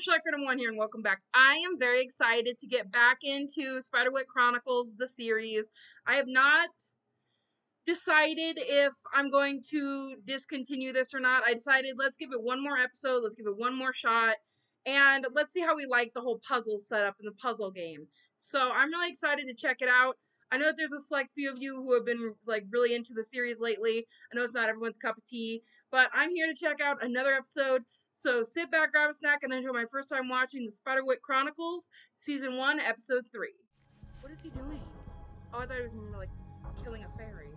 everyone, SherlockFan one here, and welcome back. I am very excited to get back into Spiderwick Chronicles, the series. I have not decided if I'm going to discontinue this or not. I decided let's give it one more episode, let's give it one more shot, and let's see how we like the whole puzzle setup in the puzzle game. So I'm really excited to check it out. I know that there's a select few of you who have been like really into the series lately. I know it's not everyone's cup of tea, but I'm here to check out another episode. So sit back, grab a snack, and enjoy my first time watching the Spiderwick Chronicles, Season 1, Episode 3. What is he doing? Oh, I thought he was more like killing a fairy.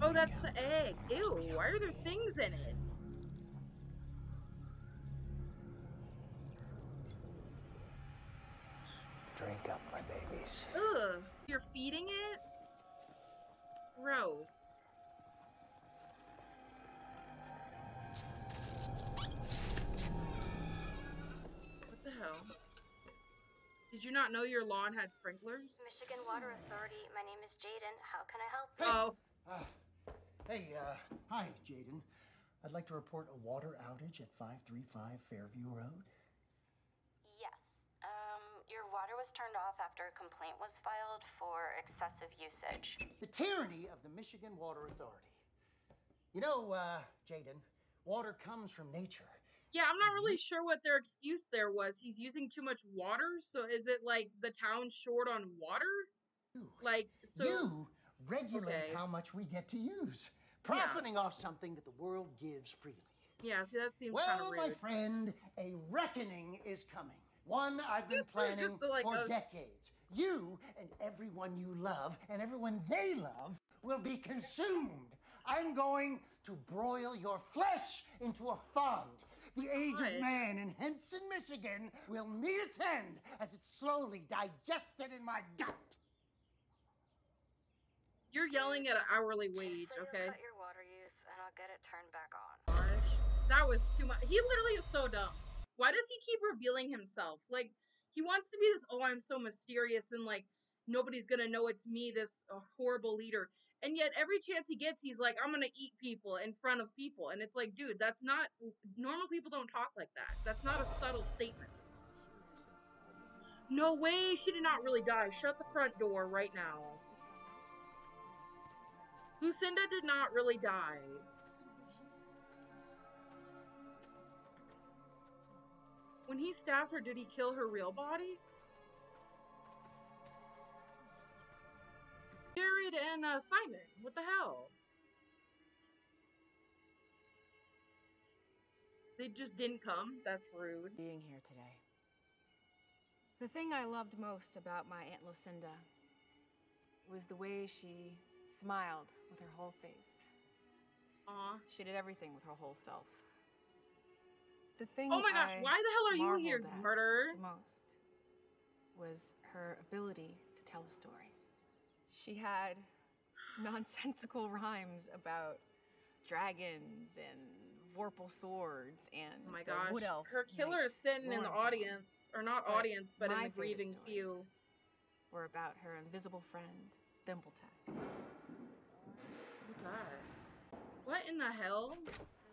Oh, that's the egg. Ew, why are there things in it? Drink up, my babies. Ugh, you're feeding it? Gross. Did you not know your lawn had sprinklers? Michigan Water Authority. My name is Jaden. How can I help? Oh, Uh, hey, uh, hi, Jaden. I'd like to report a water outage at 535 Fairview Road. Yes. Um, your water was turned off after a complaint was filed for excessive usage. The tyranny of the Michigan Water Authority. You know, uh, Jaden, water comes from nature. Yeah, I'm not really mm-hmm. sure what their excuse there was. He's using too much water, so is it like the town's short on water? You, Like, so. you regulate Okay. how much we get to use, profiting off something that the world gives freely. Yeah, see, that seems Well, my friend, a reckoning is coming. One I've been planning like for a- decades. You and everyone you love and everyone they love will be consumed. I'm going to broil your flesh into a fond. The age of man in Henson, Michigan will meet its end as it's slowly digested in my gut. You're yelling at an hourly wage, so okay? Cut your water use, and I'll get it turned back on. Gosh, that was too much. He literally is so dumb. Why does he keep revealing himself? Like, he wants to be this, oh, I'm so mysterious and like, nobody's gonna know it's me, this uh, horrible leader. And yet, every chance he gets, he's like, I'm gonna eat people in front of people. And it's like, dude, that's not, normal people don't talk like that. That's not a subtle statement. No way, she did not really die. Shut the front door right now. Lucinda did not really die. When he stabbed her, did he kill her real body? Jared and uh, Simon, what the hell? They just didn't come? That's rude. being here today. The thing I loved most about my Aunt Lucinda was the way she smiled with her whole face. Aw. She did everything with her whole self. The thing Oh my gosh, I why the hell are you here, marveled at murderer? most was her ability to tell a story. She had nonsensical rhymes about dragons and vorpal swords and Oh my gosh. wood elf Her killer is sitting in the audience. Or not But audience, but in the grieving few. Were about her invisible friend, Thimbletack. What's that? What in the hell?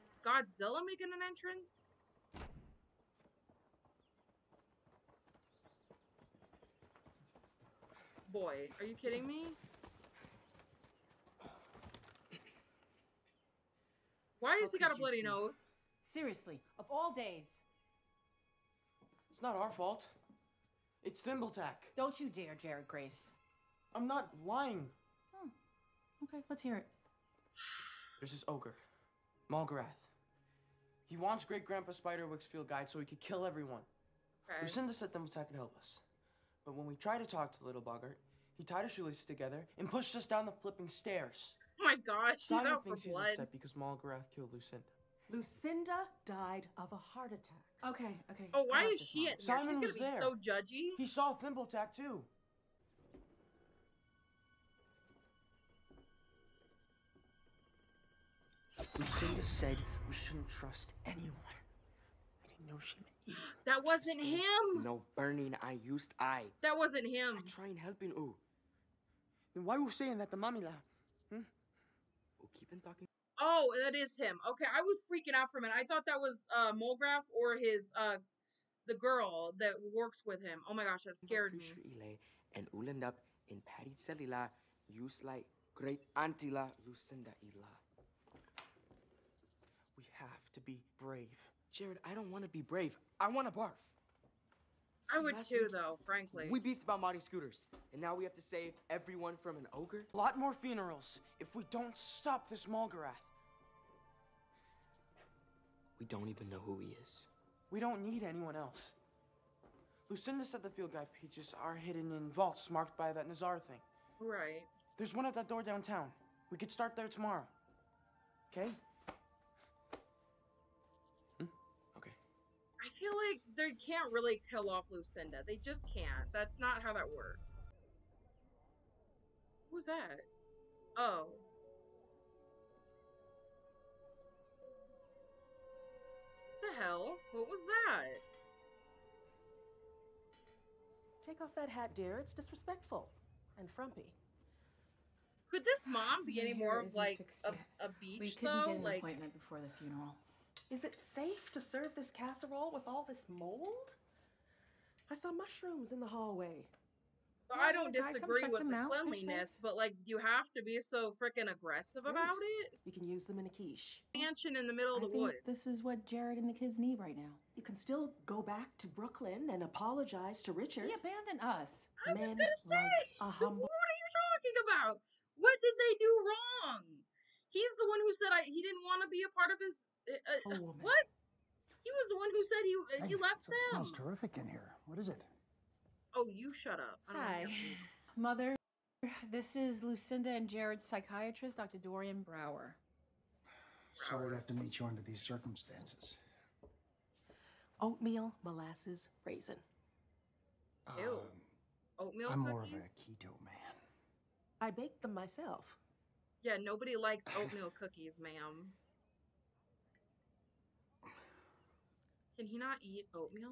Is Godzilla making an entrance? Boy, are you kidding me? Why has How he got a bloody two- nose? Seriously, of all days, It's not our fault. It's Thimbletack. don't you dare, Jared Grace. I'm not lying. Hmm. Okay, let's hear it. There's this ogre, Mulgarath. He wants Great Grandpa Spiderwick's field guide so he could kill everyone. Okay. Lucinda said Thimbletack could help us. But when we tried to talk to little boggart, he tied our shoelaces together and pushed us down the flipping stairs. Oh my gosh, he's Simon out for thinks he's upset because Mulgarath killed Lucinda. Lucinda died of a heart attack. Okay, okay. Oh, why is she at in? Simon She's gonna was be there. so judgy. He saw Thimbletack too. Lucinda said we shouldn't trust anyone. I didn't know she meant you. That wasn't Stay. him. No burning, I used I. That wasn't him. I him. try and helping you. Then why you saying that to Mamila? We'll keep on talking. Oh, that is him. Okay, I was freaking out for a minute. I thought that was uh Mulgraf or his uh the girl that works with him. Oh my gosh, that scared me. Fisher ile and ulendap in Patty Celila, use like great antila Lucinda ila. We have to be brave. Jared, I don't want to be brave. I want to barf. I See, would too, week, though. Frankly. We beefed about modding scooters, and now we have to save everyone from an ogre? A lot more funerals if we don't stop this Mulgarath. We don't even know who he is. We don't need anyone else. Lucinda said the field guide pages are hidden in vaults marked by that Nazar thing. Right. There's one at that door downtown. We could start there tomorrow. Okay? Okay. I feel like they can't really kill off Lucinda. They just can't. That's not how that works. Who's that? Oh. The hell? What was that? Take off that hat, dear. It's disrespectful and frumpy. Could this mom be any more of like a, yet. a beach We couldn't though? get an like appointment before the funeral. Is it safe to serve this casserole with all this mold? I saw mushrooms in the hallway. I don't the guy come disagree with the out, cleanliness, but like you have to be so freaking aggressive Right. about it. You can use them in a quiche. Mansion in the middle of I the woods. this is what Jared and the kids need right now. You can still go back to Brooklyn and apologize to Richard. He abandoned us. I was Men gonna say, like a what are you talking about? What did they do wrong? He's the one who said I, he didn't want to be a part of his. Uh, uh, A woman. what? He was the one who said he uh, he left so It smells terrific in here. What is it? Oh, you shut up. I don't Hi. have. Mother, this is Lucinda and Jared's psychiatrist, Dr. Dorian Brauer. Sorry to have to meet you under these circumstances. Oatmeal, molasses, raisin. Ew. Um, Oatmeal I'm cookies. more of a keto man. I baked them myself. Yeah, nobody likes oatmeal cookies, ma'am. Can he not eat oatmeal?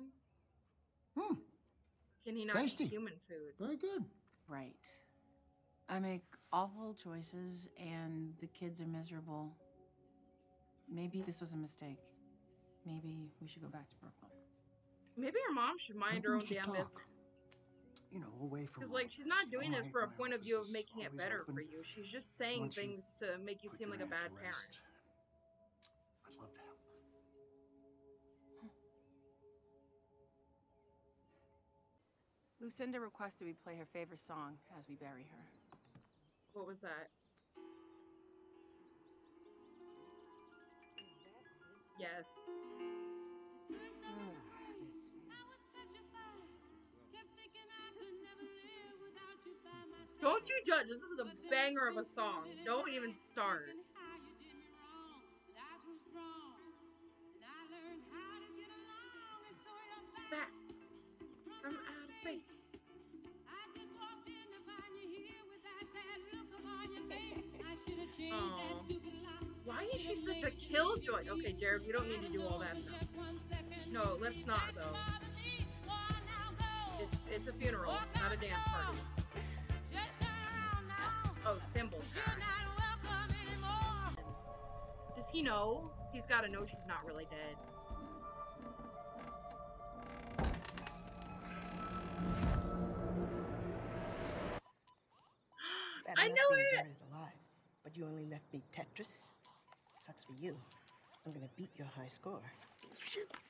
Hmm, Can he not Tasty. eat human food? very good. Right. I make awful choices and the kids are miserable. Maybe this was a mistake. Maybe we should go back to Brooklyn. Maybe our mom should mind Maybe her own should damn talk. business. You know, away from. Because, like, she's not doing Oh, this for a point of view of making it better open. for you. She's just saying Once things to make you seem like a bad parent. I'd love to help. Lucinda requested we play her favorite song as we bury her. What was that? Yes. Hmm. Don't you judge. This is a banger of a song. Don't even start. Back from outer space. Aw. Why is she such a killjoy? Okay, Jared, we don't need to do all that stuff. No, let's not though. It's it's a funeral. It's not a dance party. Oh, thimble. Does he know? He's got to know she's not really dead. I left knew it! alive, but you only left me Tetris. Sucks for you. I'm gonna beat your high score.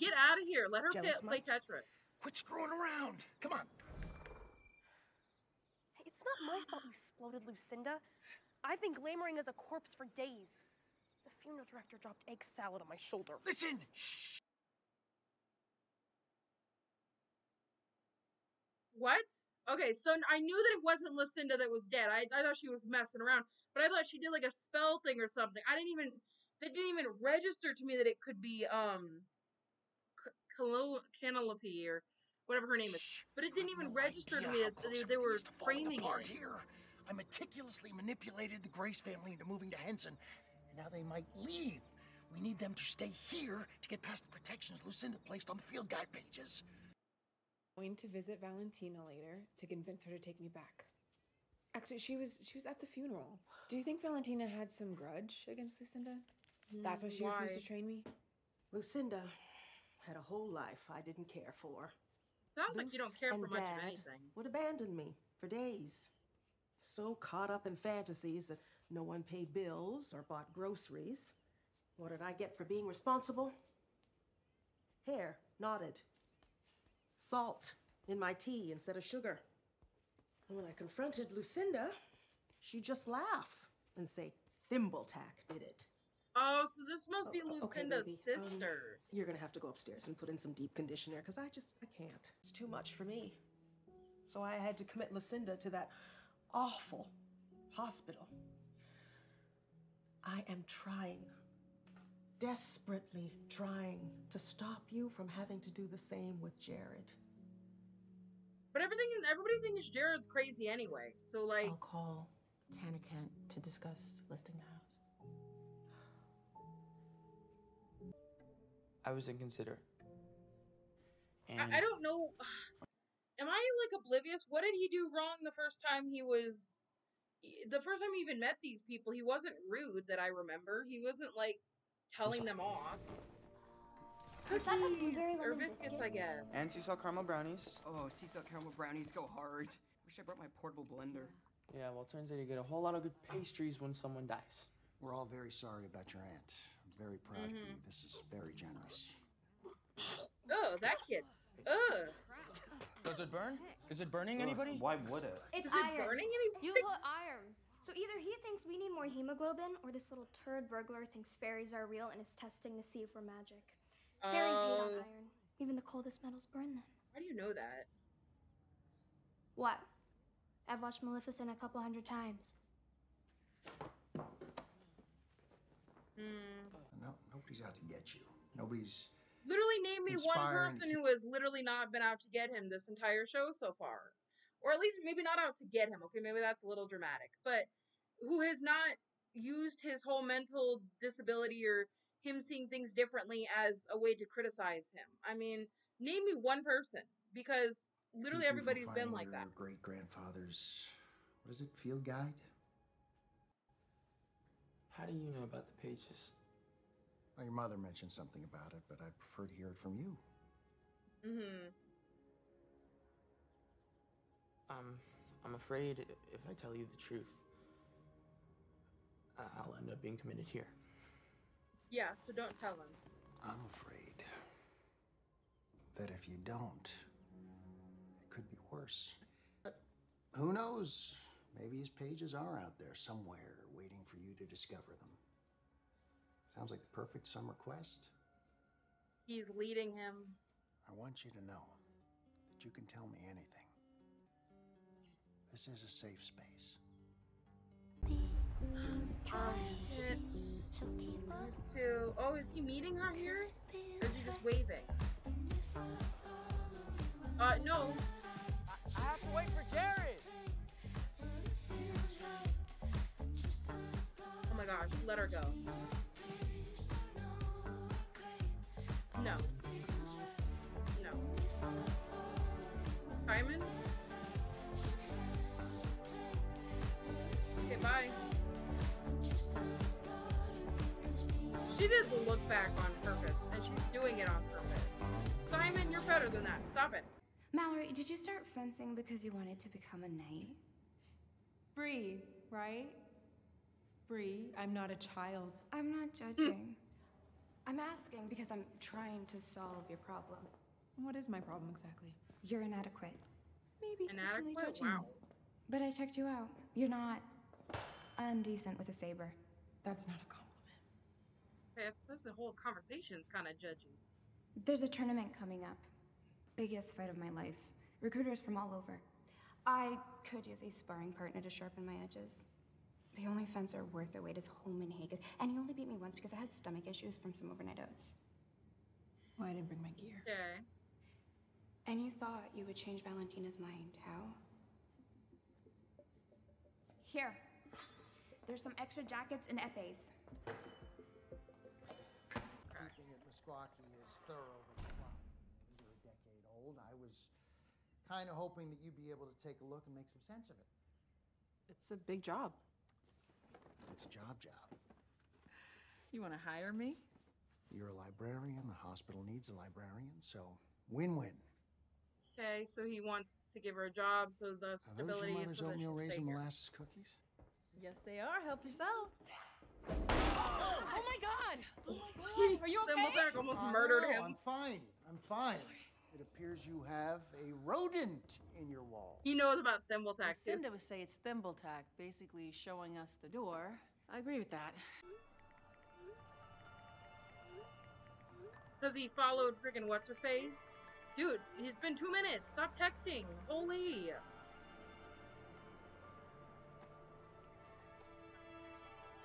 Get out of here. Let her Jealous pit, play much? Tetris. Quit screwing around. Come on. Not my fault you exploded, Lucinda. I've been glamoring as a corpse for days. The funeral director dropped egg salad on my shoulder. Listen. Shh. What? Okay, so I knew that it wasn't Lucinda that was dead. I, I thought she was messing around, but I thought she did like a spell thing or something. I didn't even that didn't even register to me that it could be um C- Calo- Canope or whatever her name is. Shh. But it didn't even no register to me how that they, they were is to falling framing apart it. Here. I meticulously manipulated the Grace family into moving to Henson, and now they might leave. We need them to stay here to get past the protections Lucinda placed on the field guide pages. going to visit Valentina later to convince her to take me back. Actually, she was she was at the funeral. Do you think Valentina had some grudge against Lucinda? Hmm, That's why she refused to train me. Lucinda had a whole life I didn't care for. Sounds like you don't care for much of Dad anything. Would abandon me for days. So caught up in fantasies that no one paid bills or bought groceries. What did I get for being responsible? Hair knotted. Salt in my tea instead of sugar. And when I confronted Lucinda, she'd just laugh and say, Thimbletack did it. Oh, so this must be Oh, okay, Lucinda's. Um, sister. You're gonna have to go upstairs and put in some deep conditioner because I just I can't. It's too much for me. So I had to commit Lucinda to that awful hospital. I am trying, desperately trying to stop you from having to do the same with Jared. But everything, everybody thinks Jared's crazy anyway. So like, I'll call Tanner Kent to discuss listing the I was inconsiderate. And I, I don't know. Am I like oblivious? What did he do wrong the first time he was? The first time he even met these people, he wasn't rude that I remember. He wasn't like telling them off. Was that a Cookies or biscuits. I guess. and sea salt caramel brownies. Oh, sea salt caramel brownies go hard. Wish I brought my portable blender. Yeah, well, it turns out you get a whole lot of good pastries when someone dies. We're all very sorry about your aunt. I'm very proud of you. Mm-hmm. This is very generous. Oh, that kid. Ugh. Does it burn? Is it burning anybody? Why would it? It's Is it iron. burning You put iron. So either he thinks we need more hemoglobin, or this little turd burglar thinks fairies are real and is testing to see if we're magic. Fairies hate on Oh. iron. Even the coldest metals burn them. Why do you know that? What? I've watched Maleficent a couple hundred times. Hmm. No, nobody's out to get you. Nobody's. Literally, name me one Inspiring person who has literally not been out to get him this entire show so far, or at least maybe not out to get him. Okay, maybe that's a little dramatic, but who has not used his whole mental disability or him seeing things differently as a way to criticize him. I mean, name me one person because literally keep everybody's been like your that. Great grandfather's. What is it? Field guide? How do you know about the pages? Well, your mother mentioned something about it, but I'd prefer to hear it from you. Mm-hmm. Um, I'm afraid if I tell you the truth, I- I'll end up being committed here. Yeah, so don't tell him. I'm afraid that if you don't, it could be worse. But who knows? Maybe his pages are out there somewhere waiting for you to discover them. Sounds like the perfect summer quest. He's leading him. I want you to know that you can tell me anything. This is a safe space. Oh shit. These two. Oh, is he meeting her here? Or is he just waving? Uh, no. I have to wait for Jared. Oh my gosh, let her go. No. No. Simon? Okay, bye. She did the look back on purpose, and she's doing it on purpose. Simon, you're better than that. Stop it. Mallory, did you start fencing because you wanted to become a knight? Bree, right? Bree, I'm not a child. I'm not judging. Hmm. I'm asking because I'm trying to solve your problem. What is my problem exactly? You're inadequate. Maybe Inadequate? really judging. Wow. But I checked you out. You're not undecent with a saber. That's not a compliment. Say, it's, this whole conversation's kind of judgy. There's a tournament coming up. Biggest fight of my life. Recruiters from all over. I could use a sparring partner to sharpen my edges. The only fencer worth their weight is Holman Hagen, and he only beat me once because I had stomach issues from some overnight oats. Why I didn't bring my gear. Okay. And you thought you would change Valentina's mind. How? Here. There's some extra jackets and épées. Keeping it Meskwaki is thorough but. These are a decade old. I was kind of hoping that you'd be able to take a look and make some sense of it. It's a big job. It's a job job. You want to hire me? You're a librarian, the hospital needs a librarian, so win-win. Okay, so he wants to give her a job, so the Are those stability your is mother's so that oatmeal she'll raisin molasses cookies? Yes, they are. Help yourself. Oh my god! Oh my god! Are you okay? Thimbletack almost Oh, murdered no, him. I'm fine. I'm fine. It appears you have a rodent in your wall. He knows about Thimbletack too. Lucinda would say it's Thimbletack, basically showing us the door. I agree with that. Because he followed friggin' what's her face? Dude, it's been two minutes. Stop texting. Holy.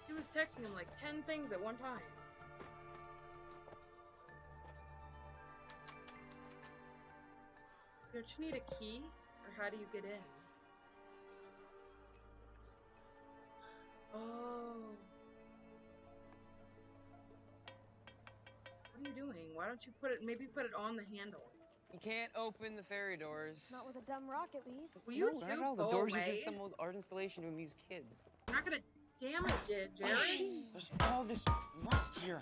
He was texting him like 10 things at one time. Don't you need a key? Or how do you get in? Oh. What are you doing? Why don't you put it, maybe put it on the handle? You can't open the fairy doors. Not with a dumb rock, at least. Will you No, two not at all. The go doors are just some old art installation to amuse kids. I'm not gonna damage it, Jerry. There's all this rust here.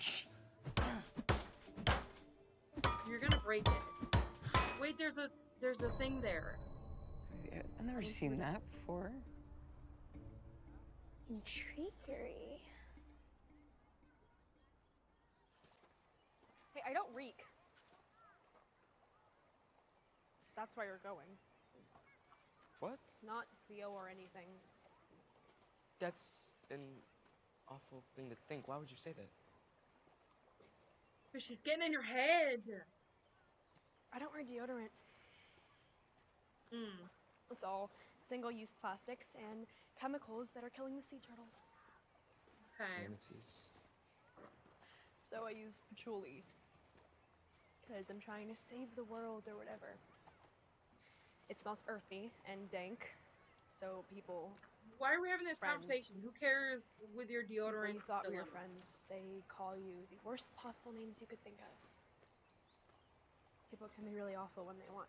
You're gonna break it. Wait, there's a there's a thing there. I've never seen that before. Intriguery. Hey, I don't reek. That's why you're going. What? It's not Theo or anything. That's an awful thing to think. Why would you say that? But she's getting in your head. I don't wear deodorant. Mm. It's all single-use plastics and chemicals that are killing the sea turtles. Okay. Manatees. So I use patchouli. Because I'm trying to save the world or whatever. It smells earthy and dank. So people Why are we having this Friends. conversation? Who cares with your deodorant? you thought we were friends, they call you the worst possible names you could think of. People can be really awful when they want.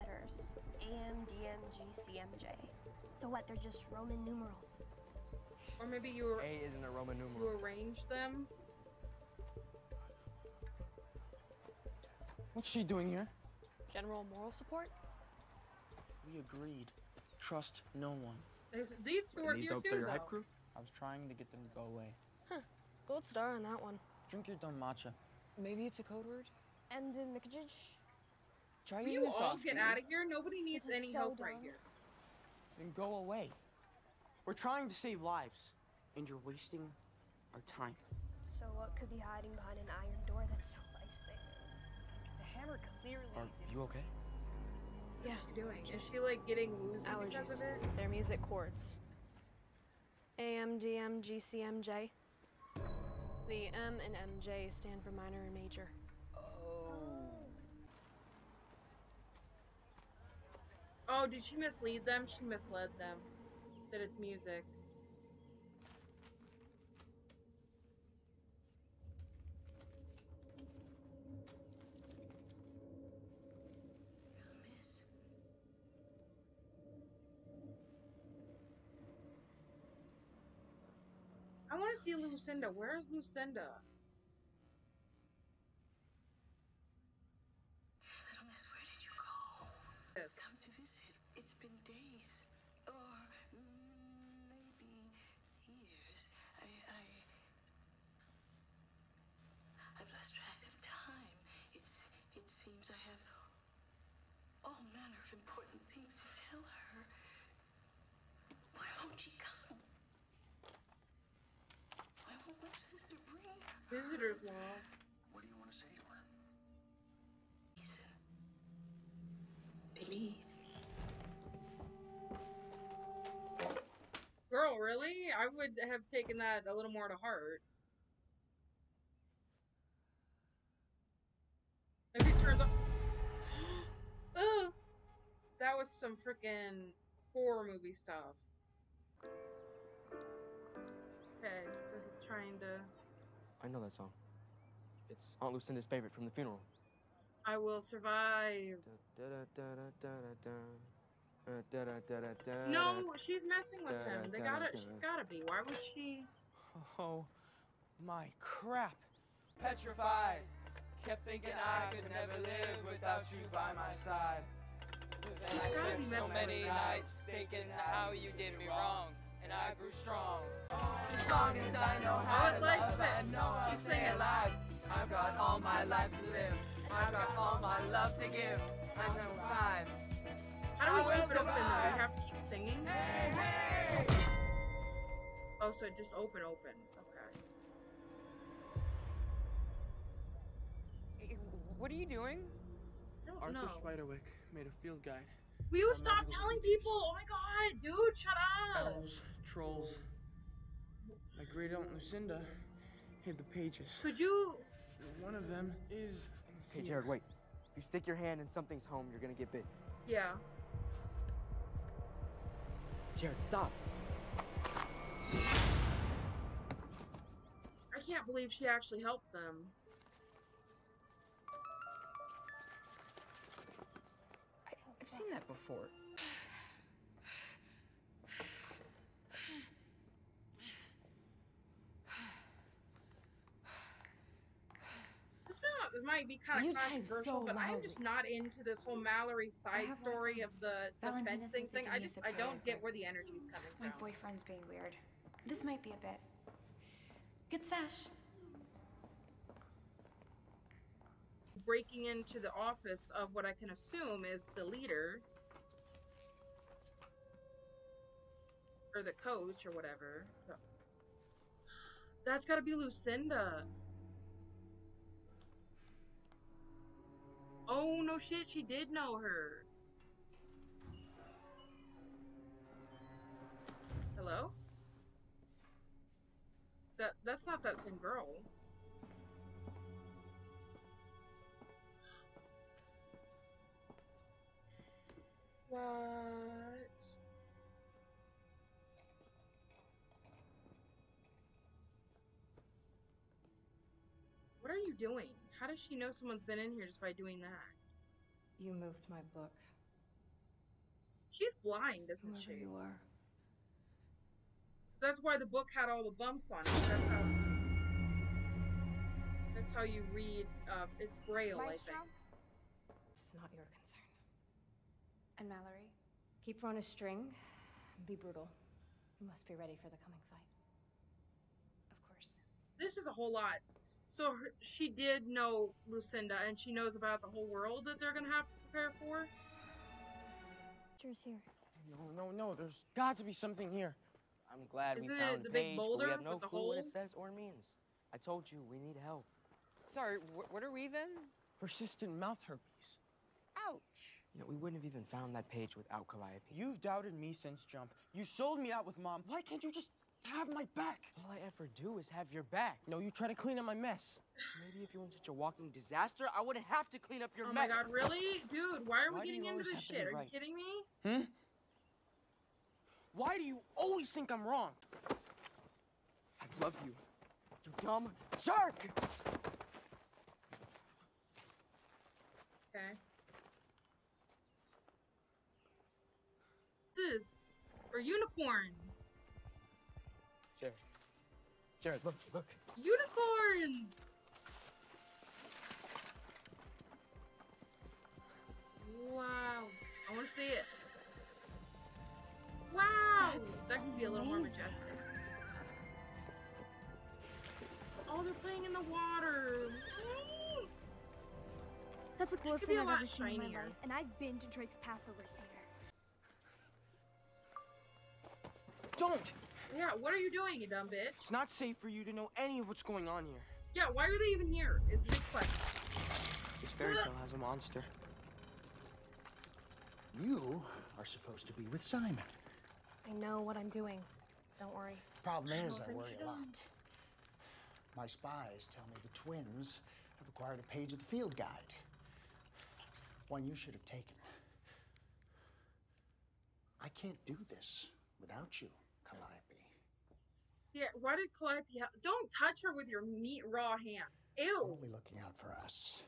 Letters. AM, DM, G, C, M, J. So what? They're just Roman numerals. Or maybe you were, A isn't a Roman numeral. you numeral. arranged them. What's she doing here? General moral support? We agreed. Trust no one. There's, these two are These here dopes too, are your though. hype crew? I was trying to get them to go away. Huh. Gold star on that one. Drink your dumb matcha. Maybe it's a code word? And uh, Mikajij. Try Will using you a all soft get key. out of here? Nobody needs any so help right here. Then go away. We're trying to save lives, and you're wasting our time. So what could be hiding behind an iron door that's so life-saving? The hammer clearly. Are you okay? Yeah. What's she doing? Is she like getting woozy because Allergies. of it? Their music chords. AM, DM, GC, MJ. The M and MJ stand for minor and major. Oh, did she mislead them? She misled them. That it's music. I want to see Lucinda. Where's Lucinda? Yes. Come to visit. It's been days, or maybe years. I, I, I've lost track of time. It's, it seems I have all manner of important things to tell her. Why won't she come? Why won't my sister bring her? Visitor's wall. What do you want to say to her? Listen. Believe. Girl, really? I would have taken that a little more to heart. If he turns up. Ugh! That was some freaking horror movie stuff. Okay, so he's trying to. I know that song. It's Aunt Lucinda's favorite from the funeral. I will survive. No, she's messing with him. They gotta. She's gotta be. Why would she? Oh, my crap. Petrified. Kept thinking I could never live without you by my side. Then I spent so many nights thinking how you did me wrong, and I grew strong. As long as I know how to like love and know how You to sing stay it. alive. I've got all my life to live. I've got all my love to give. I'm five. How do we I will keep it open though? survive. You have to keep singing. Oh, so it just open opens. Okay. What are you doing? I don't Arthur know. Spiderwick made a field guide. We will you for stop telling people? Oh my god, dude, shut up. Elves, trolls. My great aunt Lucinda hid the pages. Could you? One of them is. Hey, Jared, wait. If you stick your hand in something's home, you're gonna get bit. Yeah. Jared, stop. I can't believe she actually helped them. Seen that before. This not, it might be kind of type controversial, so but I'm just not into this whole Mallory side story of the, the fencing thing. I just I don't get where the energy's coming My from. My boyfriend's being weird. This might be a bit. Good sash. Breaking into the office of what I can assume is the leader. Or the coach or whatever. So that's gotta be Lucinda. Oh no shit, she did know her. Hello? That that's not that same girl. Does she know someone's been in here just by doing that? You moved my book. She's blind, isn't Whoever she? you are. That's why the book had all the bumps on it. That's how. That's how you read. Uh, it's braille, I Maestro? think. It's not your concern. And Mallory? Keep her on a string and be brutal. You must be ready for the coming fight. Of course. This is a whole lot. So her, she did know Lucinda, and she knows about the whole world that they're gonna have to prepare for. Cheers here. No, no, no. There's got to be something here. I'm glad Isn't we it found the the big page, boulder we have no with the clue what it says or means. I told you we need help. Sorry, wh- what are we then? Persistent mouth herpes. Ouch. You know, we wouldn't have even found that page without Calliope. You've doubted me since jump. You sold me out with mom. Why can't you just have my back? All I ever do is have your back. No, you try to clean up my mess. Maybe if you weren't such a walking disaster, I wouldn't have to clean up your Oh mess. Oh my god, really? Dude, why are Why we getting into this shit? be Are you kidding me? Hmm? Why do you always think I'm wrong? I love you. You dumb jerk! Okay. This are unicorns. Jared, look, look. Unicorns. Wow. I want to see it. Wow. that can be a little more majestic. Oh, they're playing in the water. That's the coolest could thing a I've lot ever seen in my life, and I've been to Drake's Passover Seder. Don't! Yeah, what are you doing, you dumb bitch? It's not safe for you to know any of what's going on here. Yeah, why are they even here? Is the big question. This fairy tale has a monster. You are supposed to be with Simon. I know what I'm doing. Don't worry. The problem is, Well, I worry a lot. My spies tell me the twins have acquired a page of the field guide. One you should have taken. I can't do this without you, Calliope. Yeah, why did Calliope ha- Don't touch her with your meat raw hands. Ew. Only looking out for us.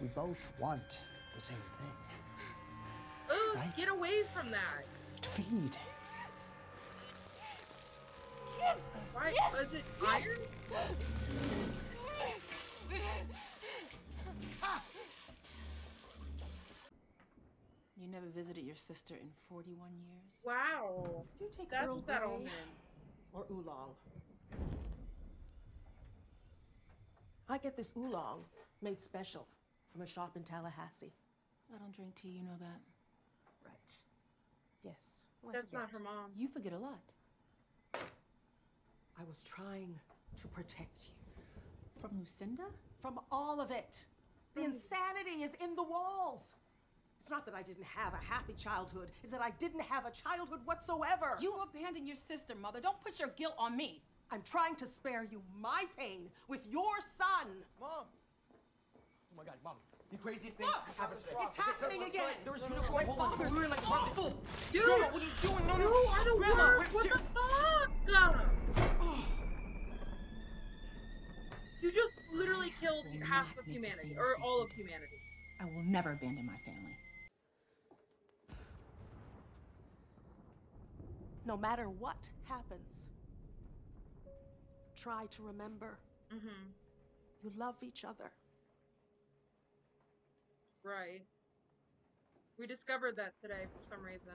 We both want the same thing. Ooh, Right. get away from that. To feed. Why was it iron? You never visited your sister in 41 years? Wow. Do you take That's Earl what that all Grey meant. or oolong? I get this oolong made special from a shop in Tallahassee. I don't drink tea, you know that. Right. Yes. Well, That's not her mom. You forget a lot. I was trying to protect you From Lucinda? from all of it. The insanity is in the walls. It's not that I didn't have a happy childhood, it's that I didn't have a childhood whatsoever. You abandoned your sister, Mother. Don't put your guilt on me. I'm trying to spare you my pain with your son. Mom! Oh my god, Mom. The craziest thing Look! happened today. It's happening again. There was No, no, uniform my holes in the like awful. Dude, Grandma, what are you doing? No, no, you are the Grandma, worst. wait, What Jer- the fuck? You just literally killed half of humanity, or all of humanity. I will never abandon my family. No matter what happens, try to remember Mm-hmm. you love each other. Right. We discovered that today for some reason.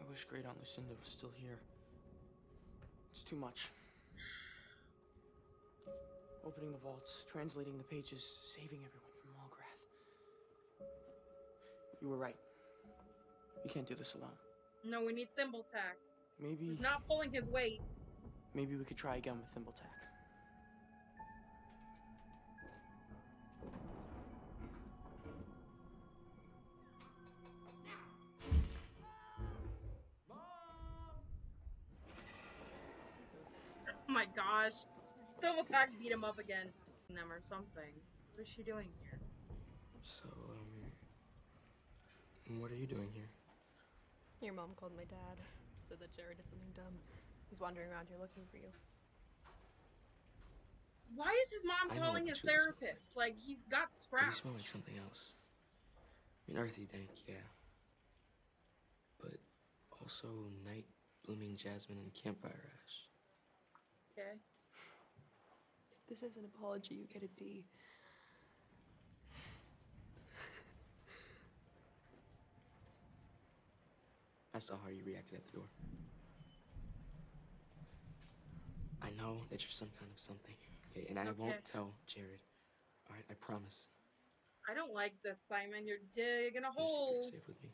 I wish Great Aunt Lucinda was still here. It's too much. Opening the vaults, translating the pages, saving everyone from Mulgarath. You were right. We can't do this alone. No, we need Thimbletack. Maybe He's not pulling his weight. maybe we could try again with Thimbletack. Oh my gosh. Thimbletack beat him up again. Them or something. What is she doing here? So, um. What are you doing here? Your mom called my dad, said that Jared did something dumb. He's wandering around here looking for you. Why is his mom I calling his therapist? Like he's got But you scraps. smell like something else. I mean, earthy dank, yeah. But also night blooming jasmine and campfire ash. Okay. If this is an apology, you get a D. I saw how you reacted at the door. I know that you're some kind of something, okay? And I Okay. won't tell Jared. All right, I promise. I don't like this, Simon. You're digging a You're hole. safe with me.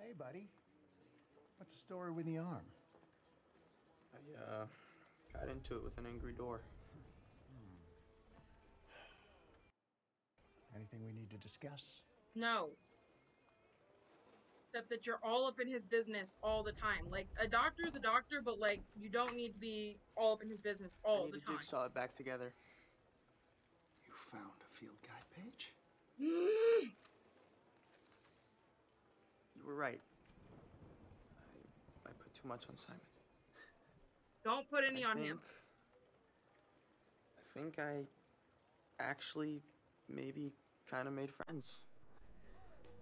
Hey, buddy. What's the story with the arm? I uh got into it with an angry door. Anything we need to discuss? No. Except that you're all up in his business all the time. Like a doctor is a doctor, but like you don't need to be all up in his business I all need the to time. jigsaw it back together. You found a field guide page? You were right. I I put too much on Simon. Don't put any I on think, him. I think I actually maybe kind of made friends.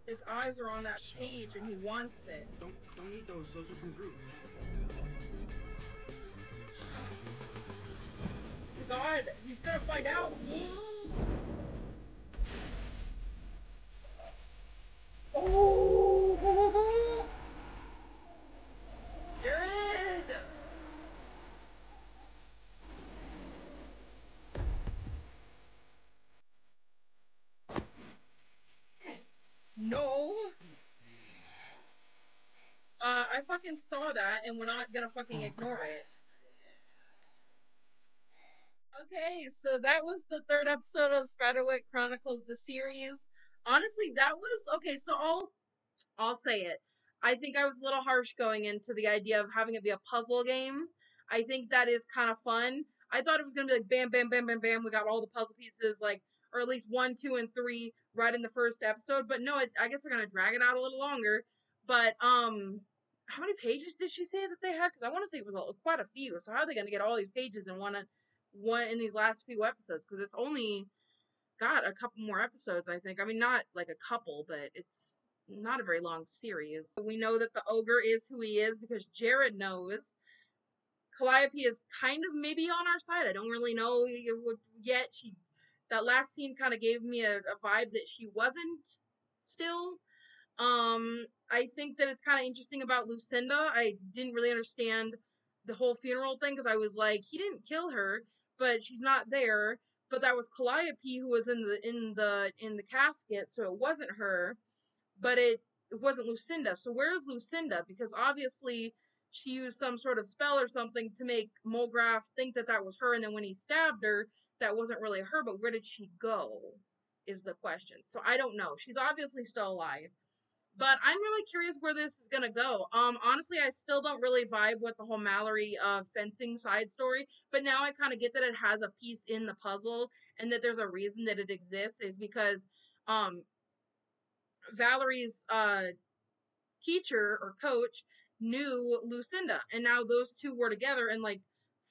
His eyes are on that page and he wants it. Don't don't need those. Those are from Groot. God, he's gonna find out. Oh! Jared! No. Uh, I fucking saw that, and we're not gonna fucking ignore it. Okay, so that was the third episode of Spiderwick Chronicles, the series. Honestly, that was okay. So I'll, I'll say it. I think I was a little harsh going into the idea of having it be a puzzle game. I think that is kind of fun. I thought it was gonna be like bam, bam, bam, bam, bam. We got all the puzzle pieces, like, or at least one, two, and three right in the first episode. But no, it, I guess they're gonna drag it out a little longer. But um, how many pages did she say that they had? Because I want to say it was a, quite a few. So how are they gonna get all these pages in one? one in these last few episodes because it's only got a couple more episodes, I think. I mean, not like a couple, but it's not a very long series. We know that the ogre is who he is because Jared knows. Calliope is kind of maybe on our side. I don't really know yet. She that last scene kind of gave me a, a vibe that she wasn't still. Um, I think that it's kind of interesting about Lucinda. I didn't really understand the whole funeral thing because I was like, he didn't kill her, but she's not there. But that was Calliope who was in the in the in the casket, so it wasn't her. But it it wasn't Lucinda. So where's Lucinda? Because obviously she used some sort of spell or something to make Mulgarath think that that was her, and then when he stabbed her, that wasn't really her. But where did she go? Is the question. So I don't know. She's obviously still alive. But I'm really curious where this is gonna go. Um, honestly, I still don't really vibe with the whole Mallory uh fencing side story, but now I kind of get that it has a piece in the puzzle and that there's a reason that it exists is because um Valerie's uh teacher or coach knew Lucinda, and now those two were together and like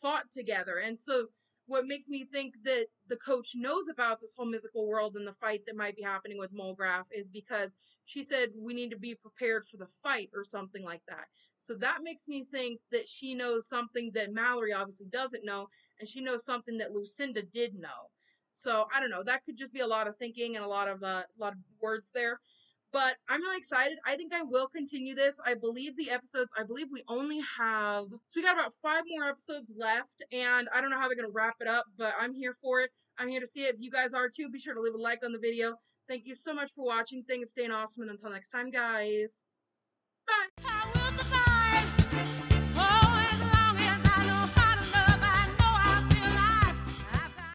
fought together, and so what makes me think that the coach knows about this whole mythical world and the fight that might be happening with Mulgarath is because she said we need to be prepared for the fight or something like that. So that makes me think that she knows something that Mallory obviously doesn't know, and she knows something that Lucinda did know. So I don't know. That could just be a lot of thinking and a lot of uh, a lot of words there. But I'm really excited. I think I will continue this. I believe the episodes, I believe we only have, so we got about five more episodes left, and I don't know how they're going to wrap it up, but I'm here for it. I'm here to see it. If you guys are too, be sure to leave a like on the video. Thank you so much for watching. Thank you for staying awesome, and until next time, guys.